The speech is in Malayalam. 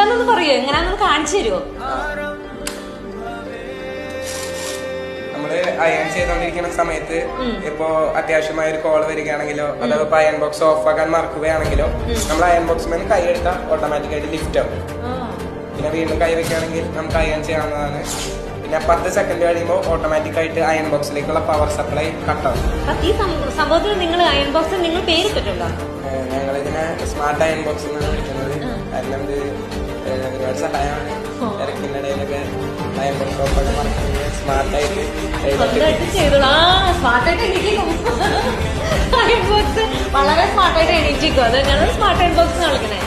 എന്നൊന്ന് പറയോ? എങ്ങനെയാണെന്ന് കാണിച്ചു തരുമോ നമ്മൾ അയൺ ചെയ്തോണ്ടിരിക്കുന്ന സമയത്ത് ഇപ്പോ അത്യാവശ്യമായ ഒരു കോൾ വരികയാണെങ്കിലോ അഥവാ ഇപ്പൊ അയൺ ബോക്സ് ഓഫ് ആക്കാൻ മറക്കുകയാണെങ്കിലോ നമ്മൾ അയൺ ബോക്സ് കൈ എടുത്താൽ ഓട്ടോമാറ്റിക് ആയിട്ട് ലിഫ്റ്റ് ആവും. പിന്നെ വീണ്ടും കൈ വെക്കുകയാണെങ്കിൽ നമുക്ക് അയൺ ചെയ്യാവുന്നതാണ്. പിന്നെ പത്ത് സെക്കൻഡ് കഴിയുമ്പോൾ ഓട്ടോമാറ്റിക് ആയിട്ട് അയൺ ബോക്സിലേക്കുള്ള പവർ സപ്ലൈ കട്ടാവും ഈ സംഭവത്തിൽ നിങ്ങൾ അയൺ ബോക്സ് നിങ്ങൾ പേരിട്ടിട്ടുണ്ടോ? ഇതിനെ സ്മാർട്ട് അയൺ ബോക്സ് എന്നാണ് വിളിക്കുന്നത്. കാരണം ഇത് ഒരുപാട് സഹായമാണ് ബോക്സ് ഓഫ് ആക്കി മറക്കുന്നത് സ്മാർട്ടായിട്ട് വളരെ സ്മാർട്ടായിട്ട് എണീറ്റിക്കും അത് ഞങ്ങൾ സ്മാർട്ട് അയൺ ബോക്സ് കളിക്കണേ.